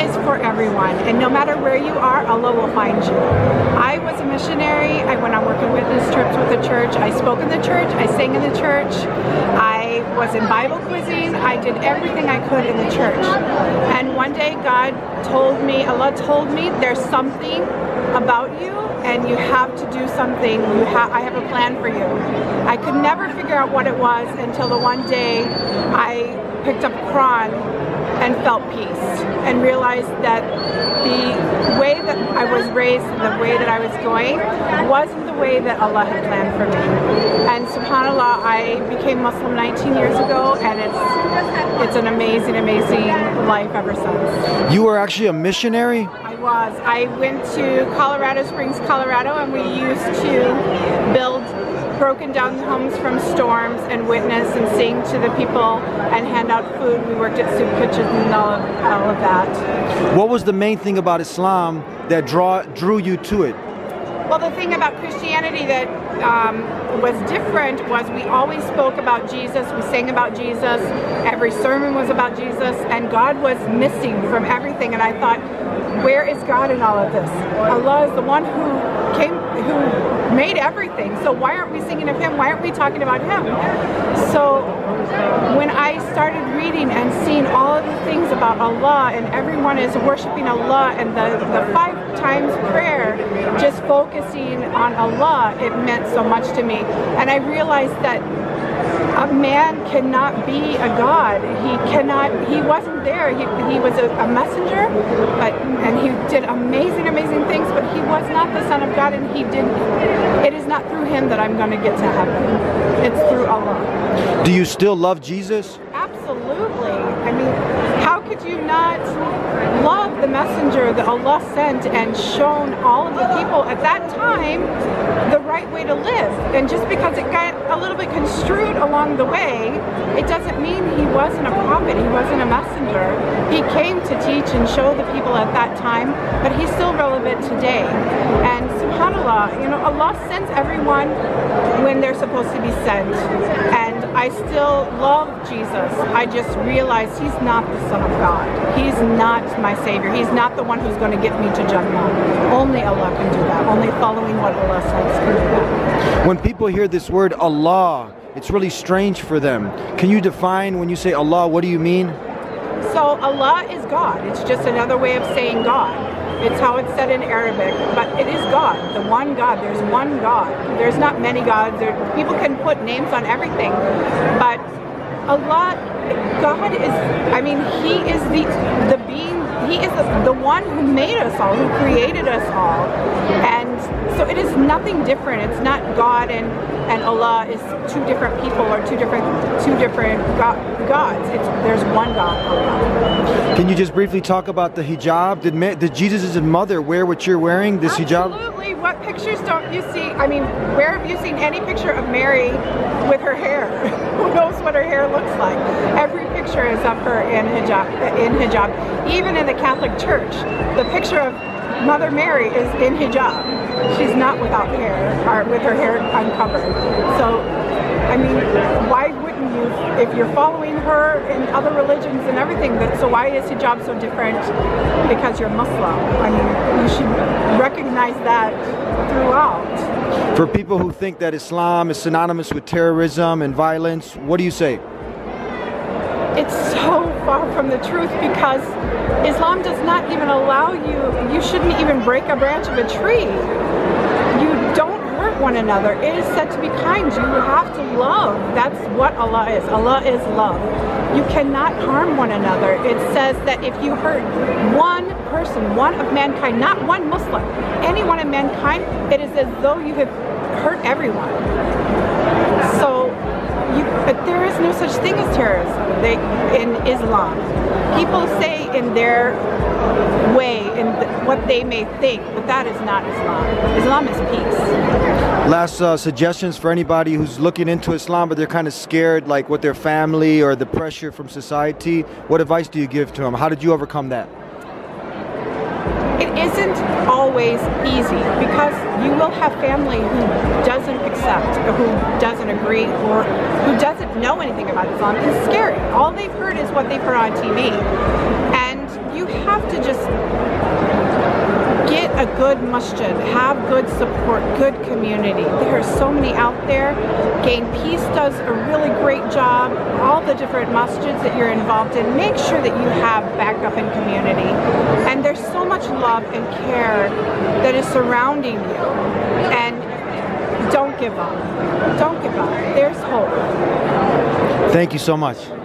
is for everyone, and no matter where you are, Allah will find you. I was a missionary. I went on working witness trips with the church. I spoke in the church. I sang in the church. I was in Bible quizzing. I did everything I could in the church. And one day God told me, Allah told me, there's something about you and you have to do something. I have a plan for you. I could never figure out what it was until the one day I picked up Quran and felt peace and realized that the way that I was raised, and the way that I was going, wasn't the way that Allah had planned for me. And subhanAllah, I became Muslim 19 years ago and it's it's an amazing, amazing life ever since. You were actually a missionary? I was. I went to Colorado Springs, Colorado, and we used to build broken down homes from storms and witness and sing to the people and hand out food. We worked at soup kitchens and all of, all of that. What was the main thing about Islam that draw drew you to it? Well, the thing about Christianity that um, was different was we always spoke about Jesus, we sang about Jesus, every sermon was about Jesus, and God was missing from everything. And I thought, where is God in all of this? Allah is the one who came, who made everything. So why aren't we singing of Him? Why aren't we talking about Him? So when I started reading and seeing all of the things about Allah and everyone is worshiping Allah and the, the five times prayer, just focusing on Allah, it meant so much to me. And I realized that a man cannot be a god. He cannot, he wasn't there. He, he was a, a, messenger, but and he did amazing, amazing things, but he was not the son of God and he didn't, it is not through him that I'm going to get to heaven. It's through Allah. Do you still love Jesus? Absolutely. I mean, how could you not love the messenger that Allah sent and shown all of the people at that time right way to live? And just because it got a little bit construed along the way, it doesn't mean he wasn't a prophet, he wasn't a messenger. He came to teach and show the people at that time, but he's still relevant today. And subhanAllah, you know, Allah sends everyone when they're supposed to be sent. And I still love Jesus. I just realized he's not the Son of God. He's not my Savior. He's not the one who's going to get me to Jannah. Only Allah can do that. Only following what Allah says can do that. When people hear this word Allah, it's really strange for them. Can you define when you say Allah, what do you mean? So Allah is God. It's just another way of saying God. It's how it's said in Arabic, but it is God, the one God. There's one God. There's not many gods. There, people can put names on everything, but Allah, God is. I mean, He is the the being. He is the, the one who made us all, who created us all, and so it is nothing different. It's not God and and Allah is two different people or two different two different go gods. It's there's one God. Allah. Can you just briefly talk about the hijab? Did, did Jesus' mother wear what you're wearing, this Absolutely. hijab? What pictures don't you see? I mean, where have you seen any picture of Mary with her hair? Who knows what her hair looks like? Every picture is of her in hijab. In hijab, even in the Catholic Church, the picture of Mother Mary is in hijab. She's not without hair or with her hair uncovered. So, I mean, why if you're following her in other religions and everything, so why is hijab so different because you're Muslim? I mean, you should recognize that throughout. For people who think that Islam is synonymous with terrorism and violence, what do you say? It's so far from the truth because Islam does not even allow you, you shouldn't even break a branch of a tree. One another. It is said to be kind. You have to love. That's what Allah is. Allah is love. You cannot harm one another. It says that if you hurt one person, one of mankind, not one Muslim, anyone of mankind, it is as though you have hurt everyone. You, but there is no such thing as terrorism they, in Islam. People say in their way, in what they may think, but that is not Islam. Islam is peace. Last uh, suggestions for anybody who's looking into Islam, but they're kind of scared, like with their family or the pressure from society. What advice do you give to them? How did you overcome that? Isn't always easy because you will have family who doesn't accept, or who doesn't agree, or who doesn't know anything about Islam. It's scary. All they've heard is what they've heard on TV. And you have to just good masjid, have good support, good community. There are so many out there. Gain Peace does a really great job. All the different masjids that you're involved in, make sure that you have backup and community. And there's so much love and care that is surrounding you. And don't give up. Don't give up. There's hope. Thank you so much.